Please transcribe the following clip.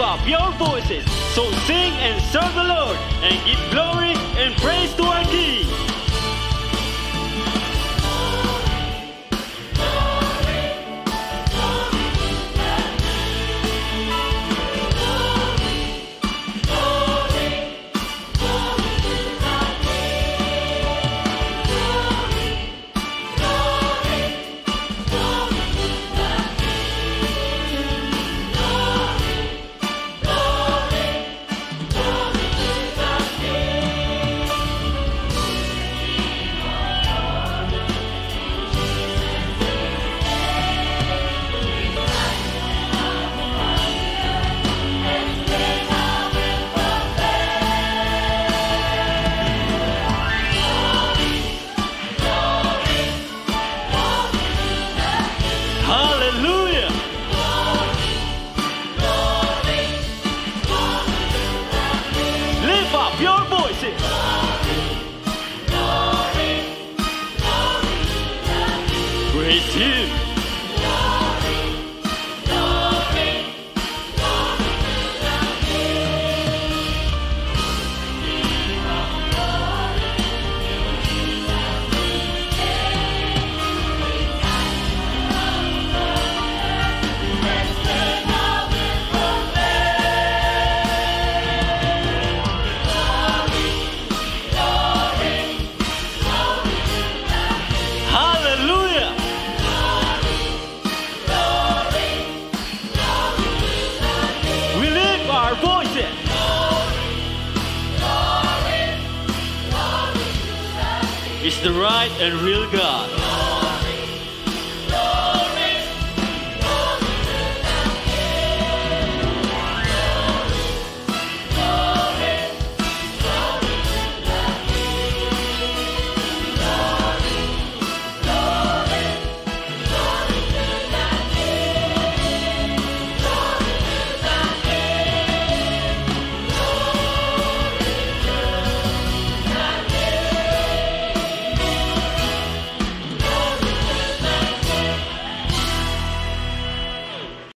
up your voices. So sing and serve the Lord and give glory and praise to Praise It's the right and real God.